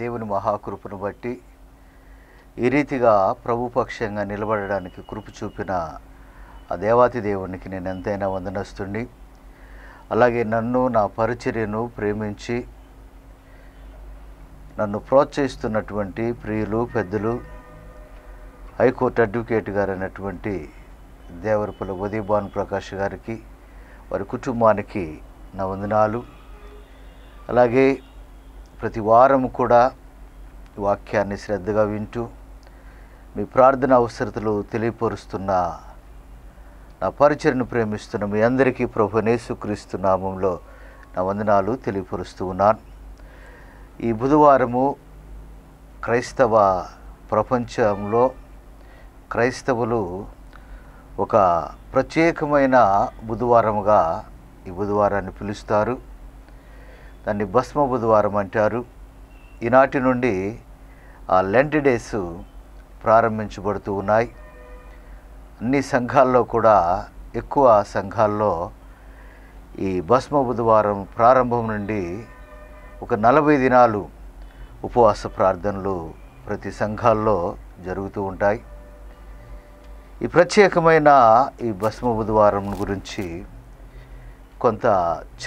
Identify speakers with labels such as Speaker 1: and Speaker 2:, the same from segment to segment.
Speaker 1: దేవుని మహాకృపను బట్టి ఈ రీతిగా ప్రభుపక్షంగా నిలబడడానికి కృప చూపిన ఆ దేవాతి దేవునికి నేను ఎంతైనా వందనస్తుండి అలాగే నన్ను నా పరిచర్యను ప్రేమించి నన్ను ప్రోత్సహిస్తున్నటువంటి ప్రియులు పెద్దలు హైకోర్టు అడ్వకేట్ గారు అయినటువంటి దేవరపల్లి ఉదయభాను ప్రకాష్ గారికి వారి కుటుంబానికి నా వందనాలు. అలాగే ప్రతి వారం కూడా వాక్యాన్ని శ్రద్ధగా వింటూ మీ ప్రార్థన అవసరతలు తెలియపరుస్తున్న నా పరిచయను ప్రేమిస్తున్న మీ అందరికీ ప్రభునేసుక్రీస్తు నామంలో నా వందనాలు తెలియపరుస్తూ ఉన్నాను. ఈ బుధవారము క్రైస్తవ ప్రపంచంలో క్రైస్తవులు ఒక ప్రత్యేకమైన బుధవారముగా ఈ బుధవారాన్ని పిలుస్తారు. దాన్ని భస్మ బుధవారం అంటారు. ఈనాటి నుండి ఆ లెంట్ డేస్ ప్రారంభించబడుతూ ఉన్నాయి. అన్ని సంఘాల్లో కూడా ఎక్కువ సంఘాల్లో ఈ భస్మ బుధవారం ప్రారంభం నుండి ఒక నలభై దినాలు ఉపవాస ప్రార్థనలు ప్రతి సంఘాల్లో జరుగుతూ ఉంటాయి. ఈ ప్రత్యేకమైన ఈ భస్మ బుధవారం గురించి కొంత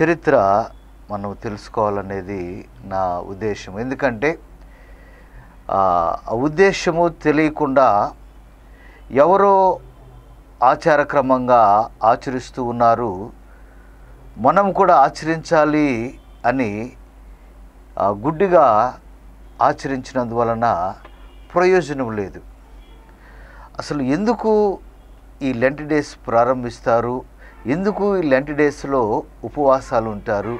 Speaker 1: చరిత్ర మనం తెలుసుకోవాలనేది నా ఉద్దేశం. ఎందుకంటే ఆ ఉద్దేశము తెలియకుండా ఎవరో ఆచారక్రమంగా ఆచరిస్తూ ఉన్నారు. మనం కూడా ఆచరించాలి అని గుడ్డిగా ఆచరించినందువలన ప్రయోజనం లేదు. అసలు ఎందుకు ఈ లెంట్ డేస్ ప్రారంభిస్తారు? ఎందుకు ఈ లెంట్ డేస్లో ఉపవాసాలు ఉంటారు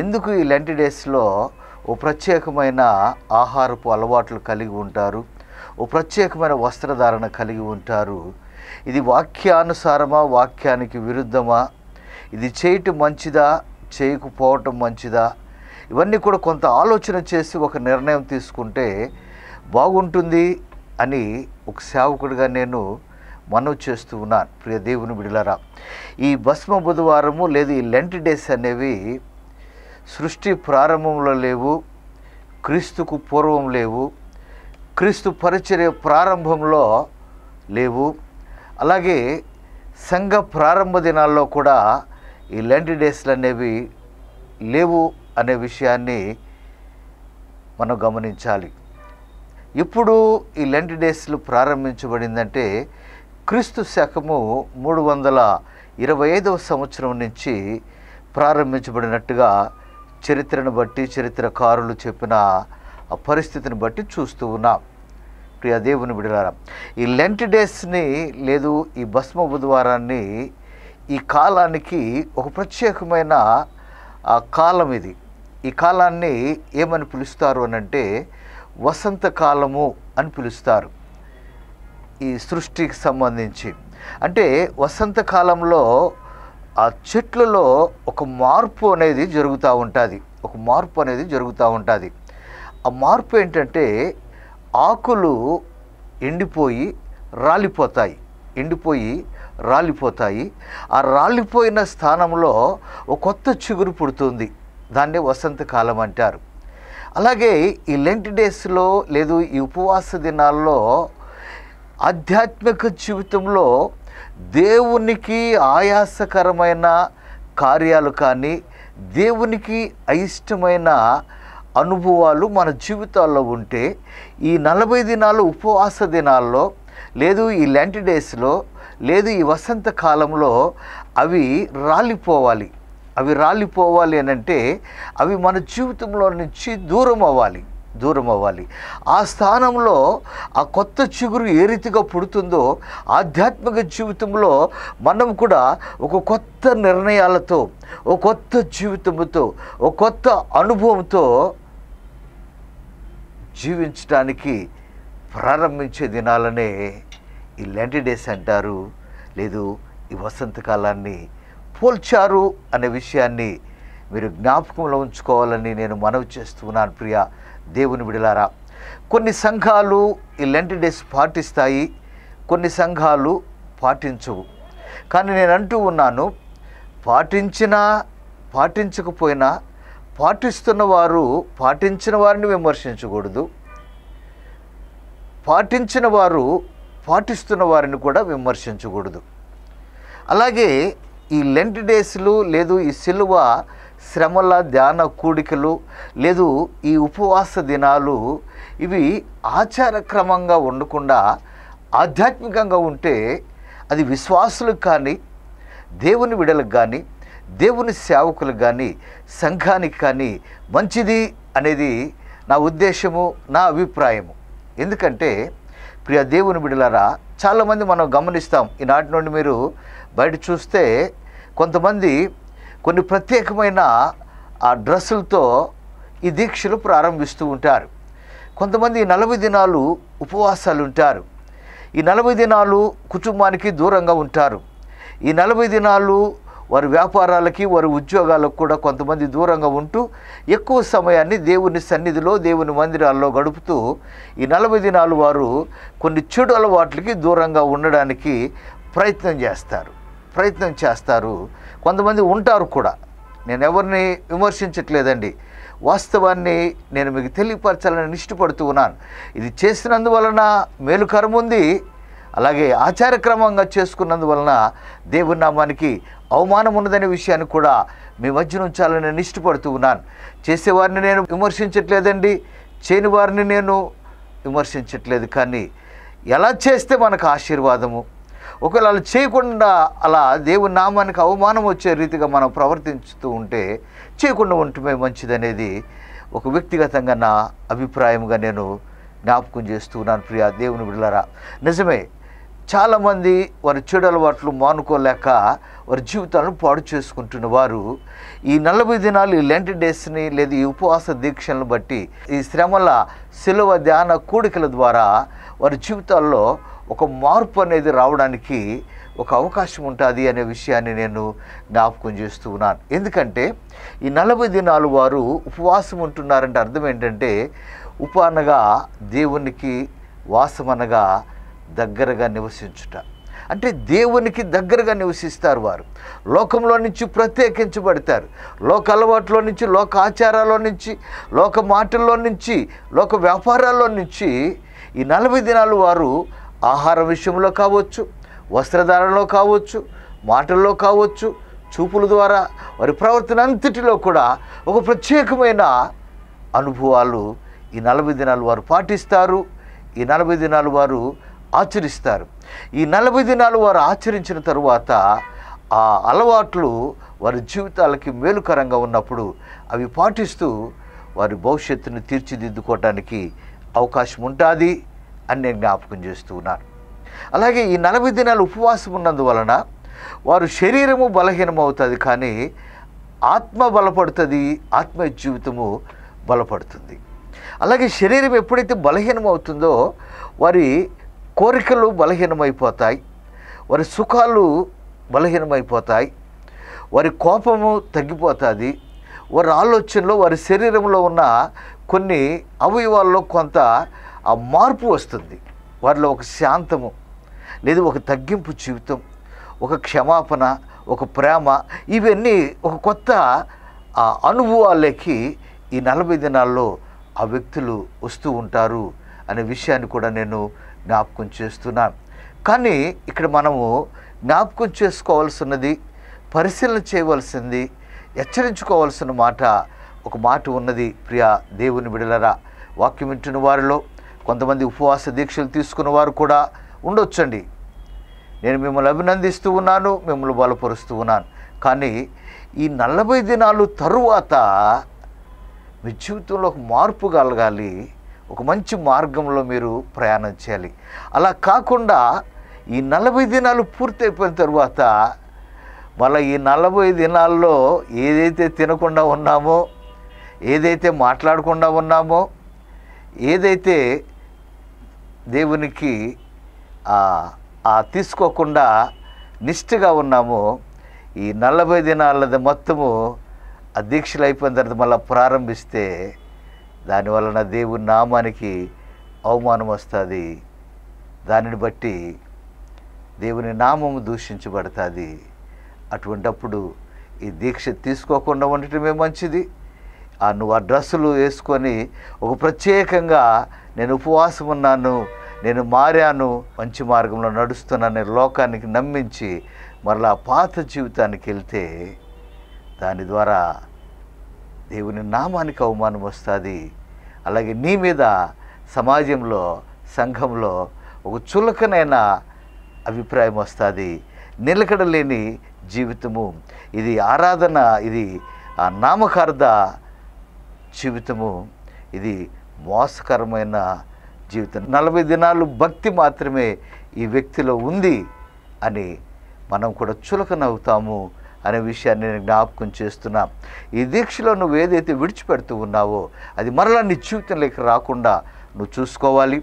Speaker 1: ఎందుకు ఈ లెంటి డేస్లో ఓ ప్రత్యేకమైన ఆహారపు అలవాట్లు కలిగి ఉంటారు? ఓ ప్రత్యేకమైన వస్త్రధారణ కలిగి ఉంటారు? ఇది వాక్యానుసారమా వాక్యానికి విరుద్ధమా? ఇది చేయటం మంచిదా చేయకపోవటం మంచిదా? ఇవన్నీ కూడా కొంత ఆలోచన చేసి ఒక నిర్ణయం తీసుకుంటే బాగుంటుంది అని ఒక సేవకుడిగా నేను మనవి చేస్తూ ఉన్నాను. ప్రియ దేవుని బిడలరా ఈ భస్మ బుధవారము లేదు ఈ లెంట్ డేస్ అనేవి సృష్టి ప్రారంభంలో లేవు క్రీస్తుకు పూర్వం లేవు క్రీస్తు పరిచర్య ప్రారంభంలో లేవు. అలాగే సంఘ ప్రారంభ దినాల్లో కూడా ఈ లెంట్ డేస్లు అనేవి లేవు అనే విషయాన్ని మనం గమనించాలి. ఇప్పుడు ఈ లెంట్ డేస్లు ప్రారంభించబడిందంటే క్రీస్తు శకము మూడు వందల ఇరవై ఐదవ సంవత్సరం నుంచి ప్రారంభించబడినట్టుగా చరిత్రను బట్టి చరిత్రకారులు చెప్పిన ఆ పరిస్థితిని బట్టి చూస్తూ ఉన్నాం. ప్రియ దేవుని బిడలారా ఈ లెంట్ డేస్ని లేదు ఈ భస్మ బుధవారాన్ని ఈ కాలానికి ఒక ప్రత్యేకమైన ఆ కాలం ఇది. ఈ కాలాన్ని ఏమని పిలుస్తారు అని అంటే వసంతకాలము అని పిలుస్తారు. ఈ సృష్టికి సంబంధించి. అంటే వసంతకాలంలో ఆ చెట్లలో ఒక మార్పు అనేది జరుగుతూ ఉంటుంది. ఒక మార్పు అనేది జరుగుతూ ఉంటుంది. ఆ మార్పు ఏంటంటే ఆకులు ఎండిపోయి రాలిపోతాయి. ఎండిపోయి రాలిపోతాయి. ఆ రాలిపోయిన స్థానంలో ఒక కొత్త చిగురు పుడుతుంది. దాన్నే వసంతకాలం అంటారు. అలాగే ఈ లెంట్ డేస్లో లేదు ఈ ఉపవాస దినాల్లో ఆధ్యాత్మిక జీవితంలో దేవునికి ఆయాసకరమైన కార్యాలు కానీ దేవునికి అయిష్టమైన అనుభవాలు మన జీవితాల్లో ఉంటే ఈ నలభై దినాలు ఉపవాస దినాల్లో లేదు ఈ లెంట్ డేస్లో లేదు ఈ వసంత కాలంలో అవి రాలిపోవాలి. అవి రాలిపోవాలి అని అంటే అవి మన జీవితంలో నుంచి దూరం అవ్వాలి దూరం అవ్వాలి ఆ స్థానంలో ఆ కొత్త చిగురు ఏ రీతిగా పుడుతుందో ఆధ్యాత్మిక జీవితంలో మనం కూడా ఒక కొత్త నిర్ణయాలతో ఒక కొత్త జీవితంతో ఒక కొత్త అనుభవంతో జీవించడానికి ప్రారంభించే దినాలనే ఈ లెంటి డేస్ అంటారు. లేదు ఈ వసంతకాలాన్ని పోల్చారు అనే విషయాన్ని మీరు జ్ఞాపకంలో ఉంచుకోవాలని నేను మనవి చేస్తున్నాను ప్రియ. దేవుని విడిలారా కొన్ని సంఘాలు ఈ లెంట్ డేస్ పాటిస్తాయి కొన్ని సంఘాలు పాటించవు. కానీ నేను అంటూ ఉన్నాను పాటించినా పాటించకపోయినా పాటిస్తున్న వారు పాటించిన వారిని విమర్శించకూడదు. పాటించిన వారు పాటిస్తున్న వారిని కూడా విమర్శించకూడదు. అలాగే ఈ లెంట్ డేస్లు లేదు ఈ సిలువ శ్రమల ధ్యాన కూడికలు లేదు ఈ ఉపవాస దినాలు ఇవి ఆచారక్రమంగా ఉండకుండా ఆధ్యాత్మికంగా ఉంటే అది విశ్వాసులకు కానీ దేవుని విడలకు కానీ దేవుని సేవకులకు కానీ సంఘానికి కానీ మంచిది అనేది నా ఉద్దేశము నా అభిప్రాయము. ఎందుకంటే ప్రియ దేవుని బిడలారా చాలామంది మనం గమనిస్తాం. ఈనాటి నుండి మీరు బయట చూస్తే కొంతమంది కొన్ని ప్రత్యేకమైన ఆ డ్రెస్సులతో ఈ దీక్షలు ప్రారంభిస్తూ ఉంటారు. కొంతమంది నలభై దినాలు ఉపవాసాలు ఉంటారు. ఈ నలభై దినాలు కుటుంబానికి దూరంగా ఉంటారు. ఈ నలభై దినాలు వారి వ్యాపారాలకి వారి ఉద్యోగాలకు కూడా కొంతమంది దూరంగా ఉంటూ ఎక్కువ సమయాన్ని దేవుని సన్నిధిలో దేవుని మందిరాల్లో గడుపుతూ ఈ నలభై దినాలు వారు కొన్ని చెడు అలవాట్లకి దూరంగా ఉండడానికి ప్రయత్నం చేస్తారు. ప్రయత్నం చేస్తారు. కొంతమంది ఉంటారు కూడా. నేను ఎవరిని విమర్శించట్లేదండి. వాస్తవాన్ని నేను మీకు తెలియపరచాలని ఇష్టపడుతూ ఉన్నాను. ఇది చేసినందువలన మేలుకరం ఉంది. అలాగే ఆచారక్రమంగా చేసుకున్నందువలన దేవుని నామానికి అవమానం ఉన్నదనే విషయాన్ని కూడా మీ మధ్య ఉంచాలని నేను ఇష్టపడుతూ ఉన్నాను. చేసేవారిని నేను విమర్శించట్లేదండి. చేయని వారిని నేను విమర్శించట్లేదు. కానీ ఎలా చేస్తే మనకు ఆశీర్వాదము? ఒకవేళ అలా చేయకుండా అలా దేవుని నామానికి అవమానం వచ్చే రీతిగా మనం ప్రవర్తించుతూ ఉంటే చేయకుండా ఉండటమే మంచిదనేది ఒక వ్యక్తిగతంగా నా అభిప్రాయంగా నేను జ్ఞాపకం చేస్తూ ఉన్నాను ప్రియా దేవుని బిడ్డలారా. నిజమే చాలామంది వారి చెడు అలవాట్లు మానుకోలేక వారి జీవితాలను పాడు చేసుకుంటున్న వారు ఈ నలభై దినాలు ఈ లెంట్ డేస్ని లేదా ఈ ఉపవాస దీక్షలను బట్టి ఈ శ్రమల శిలువ ధ్యాన కూడికల ద్వారా వారి జీవితాల్లో ఒక మార్పు అనేది రావడానికి ఒక అవకాశం ఉంటుంది అనే విషయాన్ని నేను జ్ఞాపకం చేస్తూ ఉన్నాను. ఎందుకంటే ఈ నలభై దినాలు వారు ఉపవాసం ఉంటున్నారంటే అర్థం ఏంటంటే ఉప అనగా దేవునికి వాసం అనగా దగ్గరగా నివసించుట. అంటే దేవునికి దగ్గరగా నివసిస్తారు వారు. లోకంలో నుంచి ప్రత్యేకించబడతారు. లోక అలవాట్లో నుంచి లోక ఆచారాల్లో నుంచి లోక మాటల్లో నుంచి లోక వ్యాపారాల్లో నుంచి ఈ నలభై దినాలు వారు ఆహార విషయంలో కావచ్చు వస్త్రధారణలో కావచ్చు మాటల్లో కావచ్చు చూపుల ద్వారా వారి ప్రవర్తన అంతటిలో కూడా ఒక ప్రత్యేకమైన అనుభవాలు ఈ నలభై దినాలు వారు పాటిస్తారు. ఈ నలభై దినాలు వారు ఆచరిస్తారు. ఈ నలభై దినాలు వారు ఆచరించిన తరువాత ఆ అలవాట్లు వారి జీవితాలకి మేలుకరంగా ఉన్నప్పుడు అవి పాటిస్తూ వారి భవిష్యత్తును తీర్చిదిద్దుకోవటానికి అవకాశం ఉంటుంది. అని నేను జ్ఞాపకం చేస్తూ ఉన్నాను. అలాగే ఈ నలభై దినాలు ఉపవాసం ఉన్నందువలన వారు శరీరము బలహీనమవుతుంది కానీ ఆత్మ బలపడుతుంది ఆత్మ జీవితము బలపడుతుంది. అలాగే శరీరం ఎప్పుడైతే బలహీనమవుతుందో వారి కోరికలు బలహీనమైపోతాయి వారి సుఖాలు బలహీనమైపోతాయి వారి కోపము తగ్గిపోతుంది వారి ఆలోచనలో వారి శరీరంలో ఉన్న కొన్ని అవయవాల్లో కొంత ఆ మార్పు వస్తుంది. వారిలో ఒక శాంతము లేదు ఒక తగ్గింపు జీవితం ఒక క్షమాపణ ఒక ప్రేమ ఇవన్నీ ఒక కొత్త ఆ అనుభవాలకి ఈ నలభై దినాల్లో ఆ వ్యక్తులు వస్తూ ఉంటారు అనే విషయాన్ని కూడా నేను జ్ఞాపకం చేస్తున్నాను కానీ ఇక్కడ మనము జ్ఞాపకం చేసుకోవాల్సినది పరిశీలన చేయవలసింది హెచ్చరించుకోవాల్సిన మాట ఒక మాట ఉన్నది. ప్రియ దేవుని బిడలరా వాక్యం వింటున్న వారిలో కొంతమంది ఉపవాస దీక్షలు తీసుకున్న వారు కూడా ఉండొచ్చండి. నేను మిమ్మల్ని అభినందిస్తూ ఉన్నాను మిమ్మల్ని బలపరుస్తూ ఉన్నాను. కానీ ఈ నలభై దినాలు తరువాత మీ జీవితంలో ఒక మార్పు కలగాలి. ఒక మంచి మార్గంలో మీరు ప్రయాణం చేయాలి. అలా కాకుండా ఈ నలభై దినాలు పూర్తయిపోయిన తర్వాత మళ్ళీ ఈ నలభై దినాల్లో ఏదైతే తినకుండా ఉన్నామో ఏదైతే మాట్లాడకుండా ఉన్నామో ఏదైతే దేవునికి ఆ తీసుకోకుండా నిష్ఠగా ఉన్నాము. ఈ నలభై దినాలది మొత్తము ఆ దీక్షలు అయిపోయిన తర్వాత మళ్ళీ ప్రారంభిస్తే దానివలన దేవుని నామానికి అవమానం వస్తుంది. దానిని బట్టి దేవుని నామము దూషించబడుతుంది. అటువంటప్పుడు ఈ దీక్ష తీసుకోకుండా ఉండటమే మంచిది. నువ్వు ఆ డ్రెస్సులు వేసుకొని ఒక ప్రత్యేకంగా నేను ఉపవాసం ఉన్నాను నేను మారాను మంచి మార్గంలో నడుస్తున్నాను లోకానికి నమ్మించి మరలా పాత జీవితానికి వెళ్తే దాని ద్వారా దేవుని నామానికి అవమానం వస్తుంది. అలాగే నీ మీద సమాజంలో సంఘంలో ఒక చులకనైన అభిప్రాయం వస్తుంది. నిలకడలేని జీవితము. ఇది ఆరాధన ఇది ఆ నామకార్థ జీవితము ఇది మోసకరమైన జీవితం. నలభై దినాలు భక్తి మాత్రమే ఈ వ్యక్తిలో ఉంది అని మనం కూడా చులకనవుతాము అనే విషయాన్ని నేను జ్ఞాపకం చేస్తున్నా. ఈ దీక్షలో నువ్వు ఏదైతే విడిచిపెడుతూ ఉన్నావో అది మరలా నీ జీవితంలోకి రాకుండా నువ్వు చూసుకోవాలి.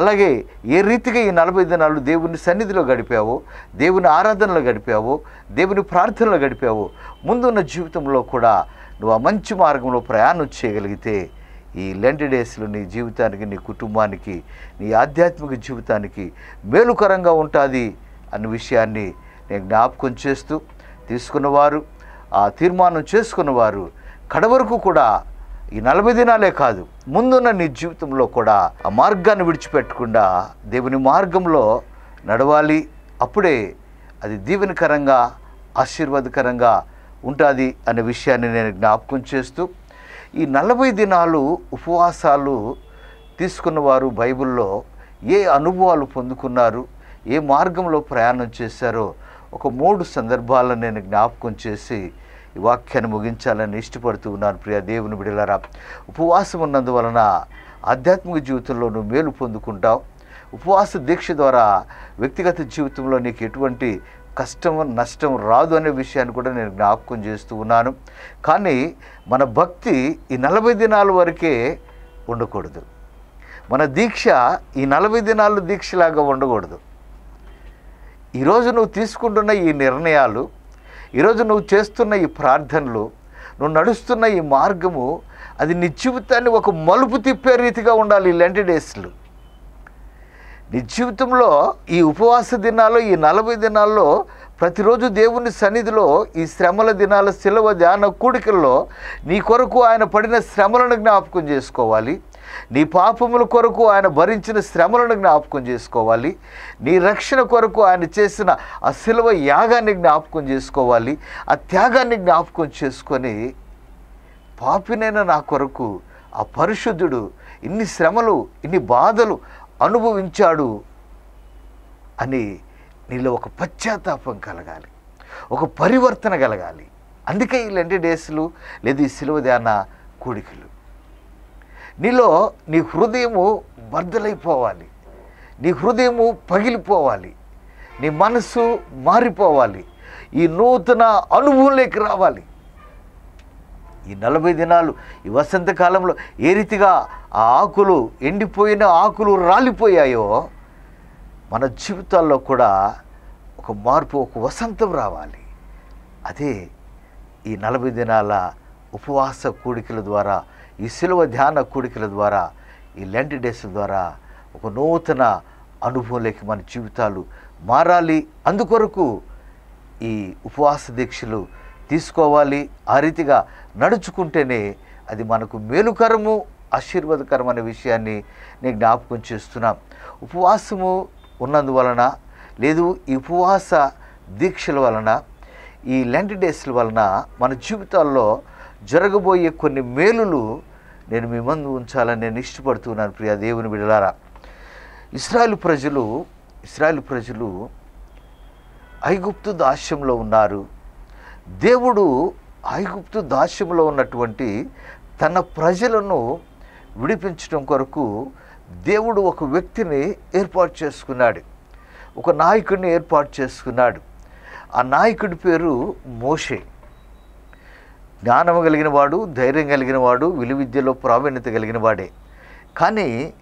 Speaker 1: అలాగే ఏ రీతిగా ఈ నలభై దినాలు దేవుని సన్నిధిలో గడిపావో దేవుని ఆరాధనలో గడిపావో దేవుని ప్రార్థనలో గడిపావో ముందున్న జీవితంలో కూడా నువ్వు ఆ మంచి మార్గంలో ప్రయాణం చేయగలిగితే ఈ లెంట్ డేస్లో నీ జీవితానికి నీ కుటుంబానికి నీ ఆధ్యాత్మిక జీవితానికి మేలుకరంగా ఉంటుంది అన్న విషయాన్ని నేను జ్ఞాపకం చేస్తూ తీసుకున్నవారు ఆ తీర్మానం చేసుకున్నవారు కడవరకు కూడా ఈ నలభై దినాలే కాదు ముందున్న నీ జీవితంలో కూడా ఆ మార్గాన్ని విడిచిపెట్టకుండా దేవుని మార్గంలో నడవాలి. అప్పుడే అది దీవెనకరంగా ఆశీర్వాదకరంగా ఉంటుంది అనే విషయాన్ని నేను జ్ఞాపకం చేస్తూ ఈ నలభై దినాలు ఉపవాసాలు తీసుకున్నవారు బైబిల్లో ఏ అనుభవాలు పొందుకున్నారు ఏ మార్గంలో ప్రయాణం చేశారో ఒక మూడు సందర్భాలను నేను జ్ఞాపకం చేసి ఈ వాక్యాన్ని ముగించాలని ఇష్టపడుతూ ఉన్నాను. ప్రియ దేవుని బిడలరా ఉపవాసం ఉన్నందువలన ఆధ్యాత్మిక జీవితంలో నువ్వు మేలు పొందుకుంటావు. ఉపవాస దీక్ష ద్వారా వ్యక్తిగత జీవితంలో నీకు ఎటువంటి కష్టం నష్టం రాదు అనే విషయాన్ని కూడా నేను జ్ఞాపకం చేస్తూ ఉన్నాను. కానీ మన భక్తి ఈ నలభై దినాల వరకే ఉండకూడదు. మన దీక్ష ఈ నలభై దినాలు దీక్షలాగా ఉండకూడదు. ఈరోజు నువ్వు తీసుకుంటున్న ఈ నిర్ణయాలు ఈరోజు నువ్వు చేస్తున్న ఈ ప్రార్థనలు నువ్వు నడుస్తున్న ఈ మార్గము అది నీ జీవితాన్ని ఒక మలుపు తిప్పే రీతిగా ఉండాలి ఈ లెంటి డేస్లు. నీ జీవితంలో ఈ ఉపవాస దినాల్లో ఈ నలభై దినాల్లో ప్రతిరోజు దేవుని సన్నిధిలో ఈ శ్రమల దినాల శిలవ ధ్యాన కూడికల్లో నీ కొరకు ఆయన పడిన శ్రమలను జ్ఞాపకం చేసుకోవాలి. నీ పాపముల కొరకు ఆయన భరించిన శ్రమలను జ్ఞాపకం చేసుకోవాలి. నీ రక్షణ కొరకు ఆయన చేసిన ఆ శిలవ యాగాన్ని జ్ఞాపకం చేసుకోవాలి. ఆ త్యాగాన్ని జ్ఞాపకం చేసుకొని పాపినైన నా కొరకు ఆ పరిశుద్ధుడు ఇన్ని శ్రమలు ఇన్ని బాధలు అనుభవించాడు అని నీలో ఒక పశ్చాత్తాపం కలగాలి. ఒక పరివర్తన కలగాలి. అందుకే ఈ లెండి డేస్లు లేదా ఈ సిలువ ధ్యాన కోడికలు. నీలో నీ హృదయము బద్దలైపోవాలి. నీ హృదయము పగిలిపోవాలి. నీ మనసు మారిపోవాలి. ఈ నూతన అనుభవంలోకి రావాలి. ఈ నలభై దినాలు ఈ వసంతకాలంలో ఏ రీతిగా ఆ ఆకులు ఎండిపోయిన ఆకులు రాలిపోయాయో మన జీవితాల్లో కూడా ఒక మార్పు ఒక వసంతం రావాలి. అదే ఈ నలభై దినాల ఉపవాస కూడికల ద్వారా ఈ సిలువ ధ్యాన కూడికల ద్వారా ఈ లెంటి డేస్ ద్వారా ఒక నూతన అనుభవంలోకి మన జీవితాలు మారాలి. అందుకొరకు ఈ ఉపవాస దీక్షలు తీసుకోవాలి ఆ రీతిగా నడుచుకుంటేనే అది మనకు మేలుకరము ఆశీర్వాదకరం అనే విషయాన్ని నేను జ్ఞాపకం చేస్తున్నా. ఉపవాసము ఉన్నందువలన లేదు ఈ ఉపవాస దీక్షల వలన ఈ లెంట్ డేస్ల వలన మన జీవితాల్లో జరగబోయే కొన్ని మేలులు నేను మీ ముందు ఉంచాలని నేను ఇష్టపడుతున్నాను ప్రియ దేవుని విడలారా ఇస్రాయల్ ప్రజలు ఇస్రాయల్ ప్రజలు ఐగుప్తు దాస్యంలో ఉన్నారు. దేవుడు ఐగుప్తు దాస్యంలో ఉన్నటువంటి తన ప్రజలను విడిపించడం కొరకు దేవుడు ఒక వ్యక్తిని ఏర్పాటు చేసుకున్నాడు. ఒక నాయకుడిని ఏర్పాటు చేసుకున్నాడు. ఆ నాయకుడి పేరు మోషే. జ్ఞానం కలిగిన వాడు ధైర్యం కలిగిన వాడు విలువిద్యలో ప్రావీణ్యత కలిగిన వాడే. కానీ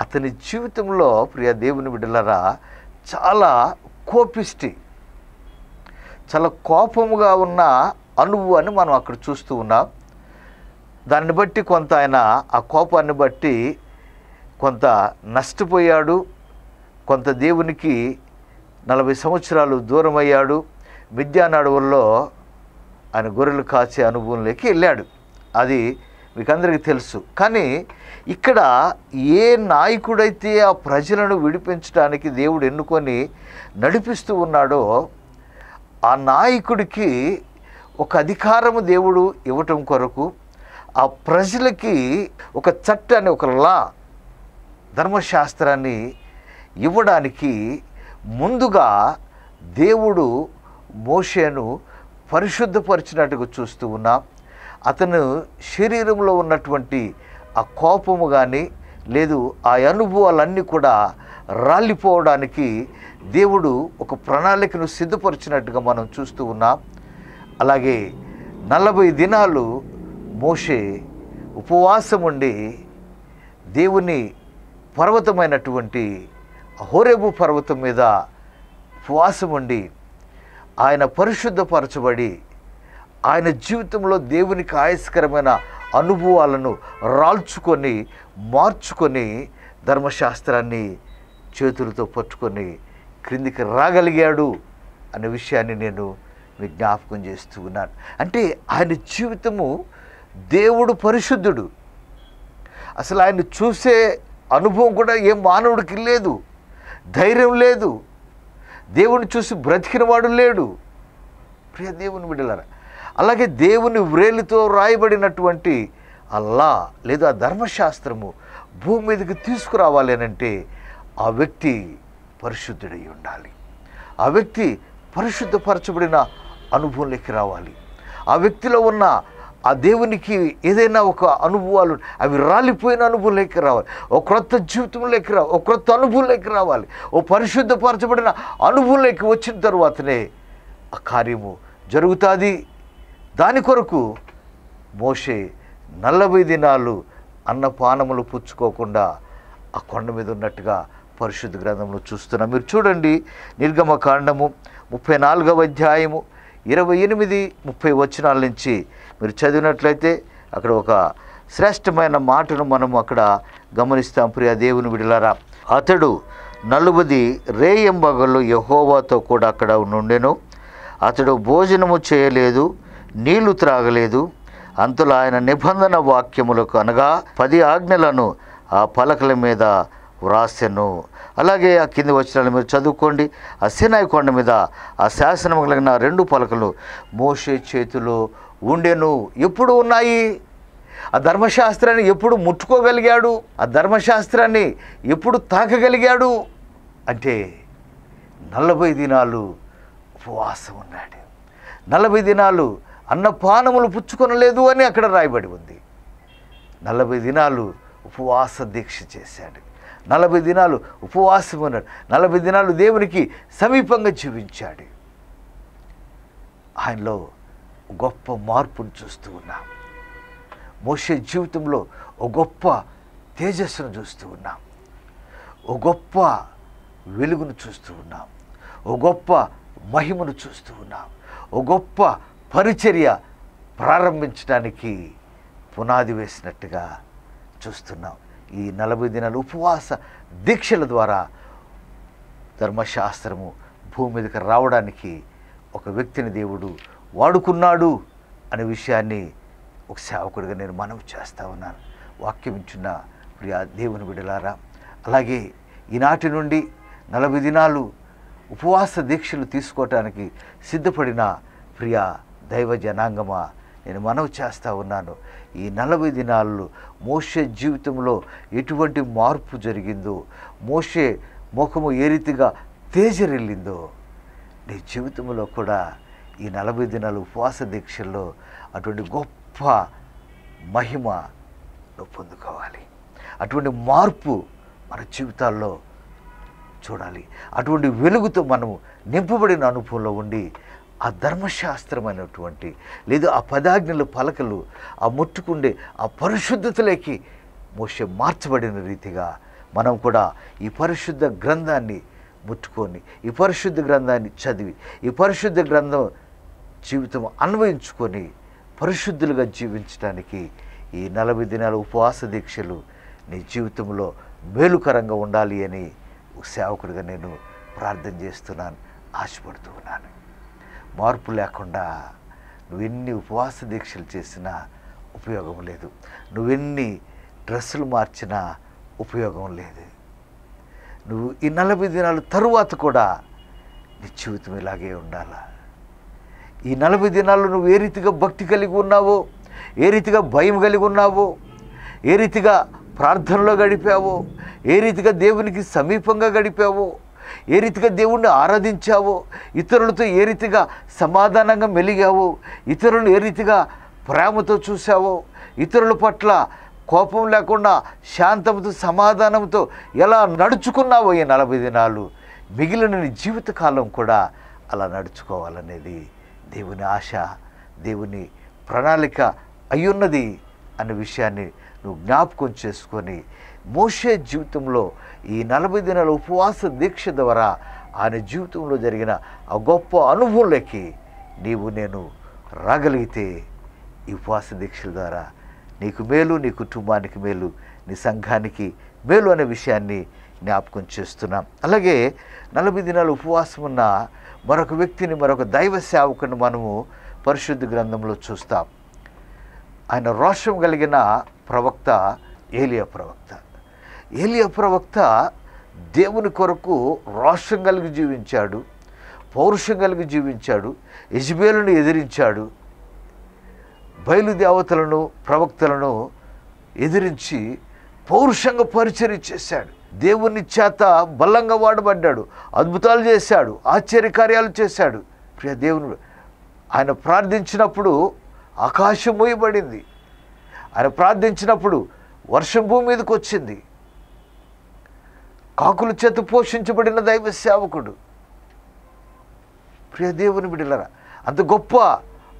Speaker 1: అతని జీవితంలో ప్రియ దేవుని బిడ్డలరా చాలా కోపిష్టి చాలా కోపముగా ఉన్న అనుభవాన్ని మనం అక్కడ చూస్తూ ఉన్నాం. దాన్ని బట్టి కొంత ఆయన ఆ కోపాన్ని బట్టి కొంత నష్టపోయాడు. కొంత దేవునికి నలభై సంవత్సరాలు దూరం అయ్యాడు ఆయన గొర్రెలు కాచే అనుభవంలోకి వెళ్ళాడు. అది మీకు అందరికీ తెలుసు. కానీ ఇక్కడ ఏ నాయకుడైతే ఆ ప్రజలను విడిపించడానికి దేవుడు ఎన్నుకొని నడిపిస్తూ ఉన్నాడో ఆ నాయకుడికి ఒక అధికారము దేవుడు ఇవ్వటం కొరకు ఆ ప్రజలకి ఒక చట్టాన్ని ఒక లా ధర్మశాస్త్రాన్ని ఇవ్వడానికి ముందుగా దేవుడు మోషేను పరిశుద్ధపరిచినట్టుగా చూస్తూ ఉన్నాం. అతను శరీరంలో ఉన్నటువంటి ఆ కోపము కానీ లేదు ఆ అనుభవాలన్నీ కూడా రాలిపోవడానికి దేవుడు ఒక ప్రణాళికను సిద్ధపరిచినట్టుగా మనం చూస్తూ ఉన్నాం. అలాగే నలభై దినాలు మోషే ఉపవాసం ఉండి దేవుని పర్వతమైనటువంటి హోరేబు పర్వతం మీద ఉపవాసం ఉండి ఆయన పరిశుద్ధపరచబడి ఆయన జీవితంలో దేవునికి ఆయస్కరమైన అనుభవాలను రాల్చుకొని మార్చుకొని ధర్మశాస్త్రాన్ని చేతులతో పట్టుకొని క్రిందికి రాగలిగాడు అనే విషయాన్ని నేను మీ జ్ఞాపకం చేస్తూ ఉన్నాను. అంటే ఆయన జీవితము దేవుడు పరిశుద్ధుడు. అసలు ఆయన చూసే అనుభవం కూడా ఏ మానవుడికి లేదు. ధైర్యం లేదు. దేవుని చూసి బ్రతికినవాడు లేడు. ప్రియ దేవుని బిడ్డలారా అలాగే దేవుని వ్రేలితో రాయబడినటువంటి అల్లా లేదా ధర్మశాస్త్రము భూమి మీదకి తీసుకురావాలి అంటే ఆ వ్యక్తి పరిశుద్ధుడై ఉండాలి. ఆ వ్యక్తి పరిశుద్ధపరచబడిన అనుభవంలోకి రావాలి. ఆ వ్యక్తిలో ఉన్న ఆ దేవునికి ఏదైనా ఒక అనుభవాలు అవి రాలిపోయిన అనుభవంలోకి రావాలి. ఒక క్రొత్త జీవితంలోకి రావాలి ఒక క్రొత్త అనుభవంలోకి రావాలి. ఓ పరిశుద్ధపరచబడిన అనుభవంలోకి వచ్చిన తర్వాతనే ఆ కార్యము జరుగుతుంది. దాని కొరకు మోషే నలభై దినాలు అన్నపానములు పుచ్చుకోకుండా ఆ కొండ మీద ఉన్నట్టుగా పరిశుద్ధ గ్రంథంలో చూస్తున్నాం మీరు చూడండి. నిర్గమ కాండము ముప్పై నాలుగవ అధ్యాయము ఇరవై ఎనిమిది ముప్పై వచనాల నుంచి మీరు చదివినట్లయితే అక్కడ ఒక శ్రేష్టమైన మాటను మనం అక్కడ గమనిస్తాం. ప్రియ దేవుని విడిలారా అతడు నలుబది రేయంబగళ్ళు యహోవాతో కూడా అక్కడ నుండెను. అతడు భోజనము చేయలేదు నీళ్ళు త్రాగలేదు అంతలో ఆయన నిబంధన వాక్యములకు అనగా పది ఆజ్ఞలను ఆ పలకల మీద వ్రాసెను. అలాగే ఆ కింది వచ్చిన మీరు చదువుకోండి. ఆ సినాయి కొండ మీద ఆ శాసనం కలిగిన రెండు పలకలు మోషే చేతిలో ఉండెను. ఎప్పుడు ఉన్నాయి? ఆ ధర్మశాస్త్రాన్ని ఎప్పుడు ముట్టుకోగలిగాడు? ఆ ధర్మశాస్త్రాన్ని ఎప్పుడు తాకగలిగాడు? అంటే నలభై దినాలు ఉపవాసం ఉన్నాడు. నలభై దినాలు అన్నపానములు పుచ్చుకొనలేదు అని అక్కడ రాయబడి ఉంది. నలభై దినాలు ఉపవాస దీక్ష చేశాడు. నలభై దినాలు ఉపవాసం ఉన్నాడు. నలభై దినాలు దేవునికి సమీపంగా జీవించాడు. ఆయనలో గొప్ప మార్పును చూస్తూ ఉన్నాం. మోషే జీవితంలో ఓ గొప్ప తేజస్సును చూస్తూ ఉన్నాం. ఓ గొప్ప వెలుగును చూస్తూ ఉన్నాం. ఓ గొప్ప మహిమను చూస్తూ ఉన్నాం. ఓ గొప్ప పరిచర్య ప్రారంభించడానికి పునాది వేసినట్టుగా చూస్తున్నాం. ఈ నలభై దినాల ఉపవాస దీక్షల ద్వారా ధర్మశాస్త్రము భూమి మీదకి రావడానికి ఒక వ్యక్తిని దేవుడు వాడుకున్నాడు అనే విషయాన్ని ఒక సేవకుడిగా నేను మనవి చేస్తూ ఉన్నాను. వాక్యం ఇచ్చిన దేవుని బిడలారా అలాగే ఈనాటి నుండి నలభై దినాలు ఉపవాస దీక్షలు తీసుకోవటానికి సిద్ధపడిన ప్రియా దైవ జనాంగమా? నేను మనవి చేస్తూ ఉన్నాను. ఈ నలభై దినాల్లో మోషే జీవితంలో ఎటువంటి మార్పు జరిగిందో మోషే ముఖము ఏ రీతిగా తేజరెళ్ళిందో నీ జీవితంలో కూడా ఈ నలభై దినాలు ఉపవాస దీక్షల్లో అటువంటి గొప్ప మహిమ నువ్వు పొందుకోవాలి. అటువంటి మార్పు మన జీవితాల్లో చూడాలి. అటువంటి వెలుగుతో మనము నింపబడిన అనుభవంలో ఉండి ఆ ధర్మశాస్త్రం అనేటువంటి లేదా ఆ పదాజ్ఞల పలకలు ఆ ముట్టుకుండే ఆ పరిశుద్ధతలోకి మోసే మార్చబడిన రీతిగా మనం కూడా ఈ పరిశుద్ధ గ్రంథాన్ని ముట్టుకొని ఈ పరిశుద్ధ గ్రంథాన్ని చదివి ఈ పరిశుద్ధ గ్రంథం జీవితం అన్వయించుకొని పరిశుద్ధులుగా జీవించడానికి ఈ నలభై దినాల ఉపవాస దీక్షలు నీ జీవితంలో మేలుకరంగా ఉండాలి అని సేవకుడిగా నేను ప్రార్థన చేస్తున్నాను ఆశపడుతూ ఉన్నాను. మార్పు లేకుండా నువ్వు ఎన్ని ఉపవాస దీక్షలు చేసినా ఉపయోగం లేదు. నువ్వెన్ని డ్రెస్సులు మార్చినా ఉపయోగం లేదు. నువ్వు ఈ నలభై దినాల తరువాత కూడా నీ జీవితం ఇలాగే ఉండాలా? ఈ నలభై దినాల్లో నువ్వు ఏ రీతిగా భక్తి కలిగి ఉన్నావో ఏ రీతిగా భయం కలిగి ఉన్నావో ఏ రీతిగా ప్రార్థనలో గడిపావో ఏ రీతిగా దేవునికి సమీపంగా గడిపావో ఏ రీతిగా దేవుణ్ణి ఆరాధించావో ఇతరులతో ఏ రీతిగా సమాధానంగా మెలిగావో ఇతరులను ఏ రీతిగా ప్రేమతో చూసావో ఇతరుల పట్ల కోపం లేకుండా శాంతంతో సమాధానంతో ఎలా నడుచుకున్నావో ఈ నలభై దినాలు. మిగిలిన నీ జీవితకాలం కూడా అలా నడుచుకోవాలనేది దేవుని ఆశ దేవుని ప్రణాళిక అయ్యున్నది అనే విషయాన్ని నువ్వు జ్ఞాపకం చేసుకొని మోషే జీవితంలో ఈ నలభై దినాల ఉపవాస దీక్ష ద్వారా ఆయన జీవితంలో జరిగిన ఆ గొప్ప అనుభవంలోకి నీవు నేను రాగలిగితే ఈ ఉపవాస దీక్షల ద్వారా నీకు మేలు నీ కుటుంబానికి మేలు నీ సంఘానికి మేలు అనే విషయాన్ని జ్ఞాపకం చేస్తున్నాం. అలాగే నలభై దినాలు ఉపవాసం ఉన్న మరొక వ్యక్తిని మరొక దైవ సేవకుని మనము పరిశుద్ధ గ్రంథంలో చూస్తాం. ఆయన రోషం కలిగిన ప్రవక్త ఏలియా ప్రవక్త. ఏలియా ప్రవక్త దేవుని కొరకు రోషం కలిగి జీవించాడు పౌరుషం కలిగి జీవించాడు యజ్బేలను ఎదిరించాడు. బయలుదేవతలను ప్రవక్తలను ఎదిరించి పౌరుషంగా పరిచయం చేశాడు. దేవుని చేత బలంగా వాడబడ్డాడు అద్భుతాలు చేశాడు ఆశ్చర్యకార్యాలు చేశాడు. ప్రియ దేవుని ఆయన ప్రార్థించినప్పుడు ఆకాశం మూయబడింది. ఆయన ప్రార్థించినప్పుడు వర్షం భూమి మీదకి వచ్చింది కాకుల చేత పోషించబడిన దైవ సేవకుడు. ప్రియ దేవుని బిడ్డలరా అంత గొప్ప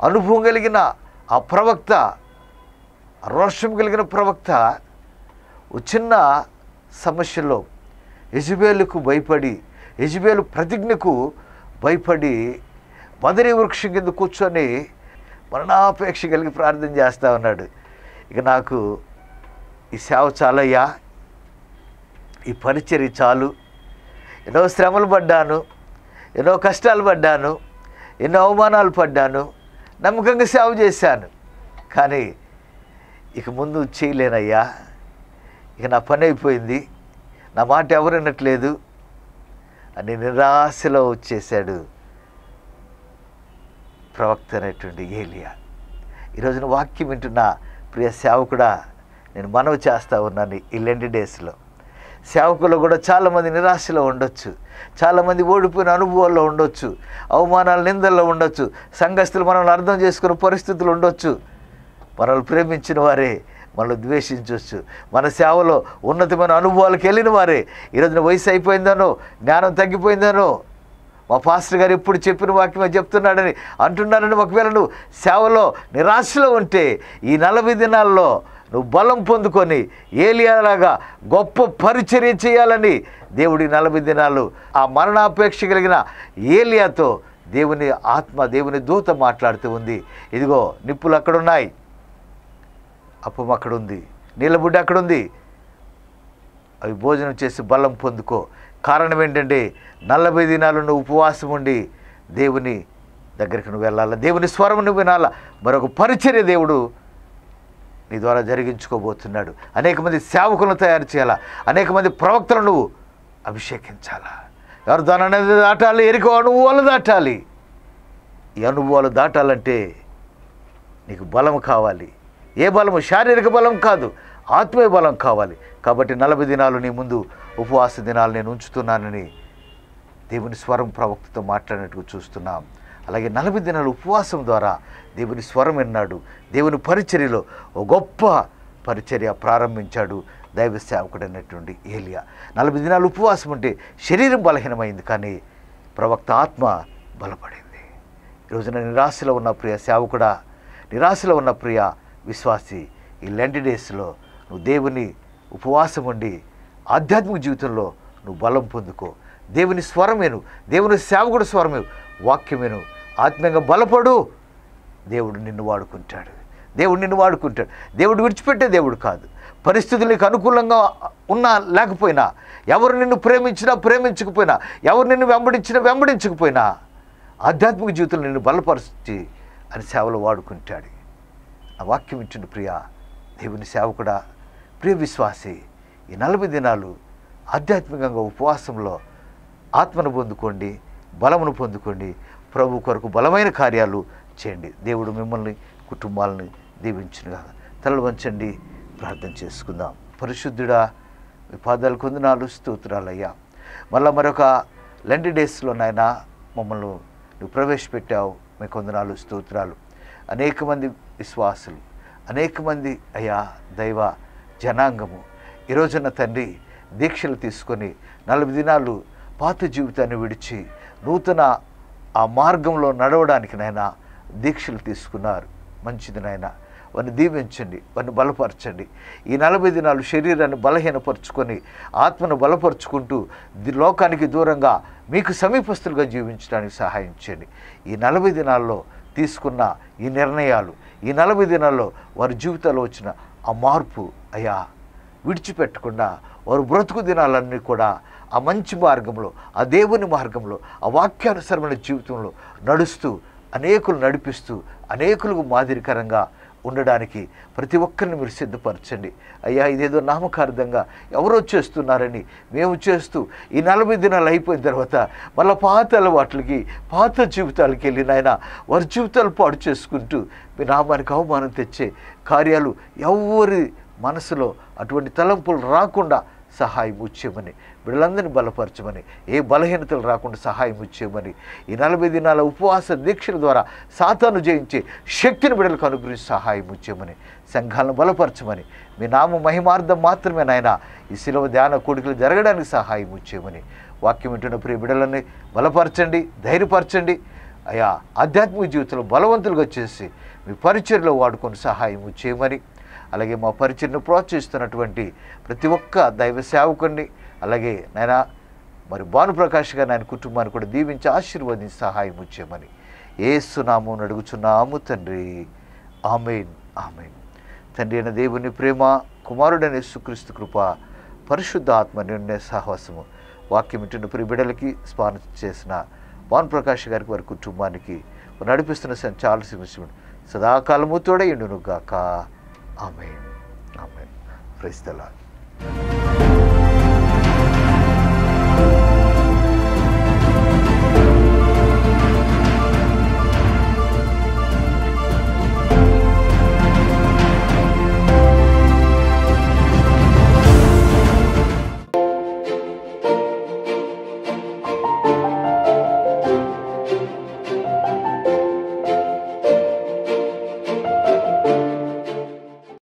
Speaker 1: అనుభవం కలిగిన ఆ ప్రవక్త రోషం కలిగిన ప్రవక్త చిన్న సమస్యలో యజుబేలుకు భయపడి యజుబేలు ప్రతిజ్ఞకు భయపడి మదరి వృక్షం కింద కూర్చొని మరణాపేక్ష కలిగి ప్రార్థన చేస్తా ఉన్నాడు. ఇక నాకు ఈ సేవ చాలయ్యా. ఈ పరిచర్య చాలు. ఎన్నో శ్రమలు పడ్డాను ఎన్నో కష్టాలు పడ్డాను ఎన్నో అవమానాలు పడ్డాను నమ్మకంగా సేవ చేశాను. కానీ ఇక ముందు చేయలేనయ్యా. ఇక నా పని అయిపోయింది. నా మాట ఎవరు వినట్లేదు. అని నిరాశలో వచ్చేసాడు ప్రవక్త అనేటువంటి ఏలియా. ఈరోజున వాక్యం వింటున్న ప్రియ సేవకుడా నేను మనవి చేస్తా ఉన్నాను ఈ లెండి డేస్లో. సేవకులు కూడా చాలామంది నిరాశలో ఉండొచ్చు. చాలామంది ఓడిపోయిన అనుభవాల్లో ఉండొచ్చు. అవమానాల నిందల్లో ఉండొచ్చు. సంఘస్థులు మనల్ని అర్థం చేసుకునే పరిస్థితులు ఉండొచ్చు. మనల్ని ప్రేమించిన వారే మనల్ని ద్వేషించవచ్చు మన సేవలో ఉన్నతమైన అనుభవాలకు వెళ్ళిన వారే ఈరోజున వయసు అయిపోయిందనో జ్ఞానం తగ్గిపోయిందనో మా పాస్టర్ గారు ఎప్పుడు చెప్పిన వాక్యమే చెప్తున్నాడని అంటున్నారని ఒకవేళ నువ్వు సేవలో నిరాశలో ఉంటే ఈ నలభై దినాల్లో నువ్వు బలం పొందుకొని ఏలియాలాగా గొప్ప పరిచర్య చేయాలని దేవుడి నలభై దినాలు ఆ మరణాపేక్ష కలిగిన ఏలియాతో దేవుని ఆత్మ దేవుని దూత మాట్లాడుతూ ఉంది. ఇదిగో నిప్పులు అక్కడున్నాయి. అప్పం అక్కడ ఉంది అక్కడుంది. అక్కడ ఉంది అవి భోజనం చేసి బలం పొందుకో. కారణం ఏంటంటే నలభై దినాలు నువ్వు ఉపవాసం ఉండి దేవుని దగ్గరికి నువ్వు వెళ్ళాలా? దేవుని స్వరం నువ్వు వినాలా? మరొక పరిచర్య దేవుడు నీ ద్వారా జరిగించుకోబోతున్నాడు. అనేక మంది సేవకులను తయారు చేయాలా? అనేక మంది ప్రవక్తలను నువ్వు అభిషేకించాలా? ఎవరు దాని అనేది దాటాలి? ఎరికో అనుభవాలు దాటాలి. ఈ అనుభవాలు దాటాలంటే నీకు బలం కావాలి. ఏ బలము? శారీరక బలం కాదు. ఆత్మీయ బలం కావాలి. కాబట్టి నలభై దినాలు నీ ముందు ఉపవాస దినాలు నేను ఉంచుతున్నానని దేవుని స్వరం ప్రవక్తతో మాట్లాడినట్టుగా చూస్తున్నాం. అలాగే నలభై దినాలు ఉపవాసం ద్వారా దేవుని స్వరం విన్నాడు. దేవుని పరిచర్యలో ఒక గొప్ప పరిచర్య ప్రారంభించాడు దైవ సేవకుడైనటువంటి ఏలియా. నలభై దినాలు ఉపవాసం ఉంటే శరీరం బలహీనమైంది కానీ ప్రవక్త ఆత్మ బలపడింది. ఈరోజున నిరాశలో ఉన్న ప్రియ సేవకుడా నిరాశలో ఉన్న ప్రియ విశ్వాసి ఈ లెంటి డేస్లో నువ్వు దేవుని ఉపవాసం ఉండి ఆధ్యాత్మిక జీవితంలో నువ్వు బలం పొందుకో. దేవుని స్వరమేను దేవుని సేవకుడు స్వరమేను వాక్యమేను ఆత్మీయంగా బలపడు. దేవుడు నిన్ను వాడుకుంటాడు. దేవుడు నిన్ను వాడుకుంటాడు. దేవుడు విడిచిపెట్టే దేవుడు కాదు. పరిస్థితులకు అనుకూలంగా ఉన్నా లేకపోయినా ఎవరు నిన్ను ప్రేమించినా ప్రేమించకపోయినా ఎవరు నిన్ను వెంబడించినా వెంబడించకపోయినా ఆధ్యాత్మిక జీవితంలో నిన్ను బలపరిచి అని సేవలు వాడుకుంటాడు. ఆ వాక్యం ఇచ్చిన ప్రియ దేవుని సేవకుడా ప్రియ విశ్వాసి ఈ నలభై దినాలు ఆధ్యాత్మికంగా ఉపవాసంలో ఆత్మను పొందుకోండి బలమును పొందుకోండి ప్రభు కొరకు బలమైన కార్యాలు చేయండి. దేవుడు మిమ్మల్ని కుటుంబాలని దీవించునుగా తలలు వంచండి. ప్రార్థన చేసుకుందాం. పరిశుద్ధుడా మీ పాదాలు కొందనాలు స్తోత్రాలయ్యా. మళ్ళా మరొక లెండి డేస్లో నాయన మమ్మల్ని నువ్వు ప్రవేశపెట్టావు. మీ కొందనాలు స్తోత్రాలు. అనేక మంది విశ్వాసులు అనేక మంది అయ్యా దైవ జనాంగము. ఈ రోజున తండ్రి దీక్షలు తీసుకొని నలభై దినాలు పాత జీవితాన్ని విడిచి నూతన ఆ మార్గంలో నడవడానికి నైనా దీక్షలు తీసుకున్నారు. మంచిది నాయన. వారిని దీవించండి వారిని బలపరచండి. ఈ నలభై దినాలు శరీరాన్ని బలహీనపరుచుకొని ఆత్మను బలపరుచుకుంటూ లోకానికి దూరంగా మీకు సమీపస్తులుగా జీవించడానికి సహాయం చేయండి. ఈ నలభై దినాల్లో తీసుకున్న ఈ నిర్ణయాలు ఈ నలభై దినాల్లో వారి జీవితాల్లో వచ్చిన ఆ మార్పు అయ్యా విడిచిపెట్టకుండా వారు బ్రతుకు దినాలన్నీ కూడా ఆ మంచి మార్గంలో ఆ దేవుని మార్గంలో ఆ వాక్యానుసరమైన జీవితంలో నడుస్తూ అనేకులు నడిపిస్తూ అనేకులకు మాదిరికరంగా ఉండడానికి ప్రతి ఒక్కరిని మీరు సిద్ధపరచండి. అయ్యా ఇదేదో నామకార్థంగా ఎవరో చేస్తున్నారని మేము చేస్తూ ఈ నలభై దినాలు అయిపోయిన తర్వాత మళ్ళీ పాత అలవాట్లకి పాత జీవితాలకి వెళ్ళి నాయన వారి జీవితాలు పాడు చేసుకుంటూ మీ నామానికి అవమానం తెచ్చే కార్యాలు ఎవరి మనసులో అటువంటి తలంపులు రాకుండా సహాయం ఇచ్చేయమని వీళ్ళందరినీ బలపరచమని ఏ బలహీనతలు రాకుండా సహాయం ఇచ్చేయమని ఈ నలభై దినాల ఉపవాస దీక్షల ద్వారా సాతాను జయించే శక్తిని బిడ్డలకు అనుగ్రహించి సహాయం ఇచ్చేయమని సంఘాలను బలపరచమని మీ నామ మహిమార్థం మాత్రమే నాయన ఈ శిలవ ధ్యాన కోడికలు జరగడానికి సహాయం ఇచ్చేయమని వాక్యం వింటున్న ప్రియ బిడ్డలని బలపరచండి ధైర్యపరచండి అయా ఆధ్యాత్మిక జీవితంలో బలవంతులుగా చేసి మీ పరిచయలో వాడుకొని సహాయం చేయమని అలాగే మా పరిచయను ప్రోత్సహిస్తున్నటువంటి ప్రతి ఒక్క దైవ సేవకుడిని అలాగే నాయన మరి భానుప్రకాష్ గారు ఆయన కుటుంబాన్ని కూడా దీవించి ఆశీర్వదించి సహాయం చేయమని ఏసునామం అడుగుచున్నాము తండ్రి. Amen amen. తండ్రి అయిన దేవుని ప్రేమ కుమారుడైన యేసుక్రీస్తు కృప పరిశుద్ధ ఆత్మ నిర్ణయ సహవాసము. వాక్యం ఇంటిన ప్రియ స్పాన్ చేసిన భానుప్రకాష్ గారికి వారి కుటుంబానికి నడిపిస్తున్న నడిపిస్తున్న సంచాలసిన సదాకాలము తోడే ఇండును గాక ఆమెన్ ఆమెన్ ప్రైస్తలా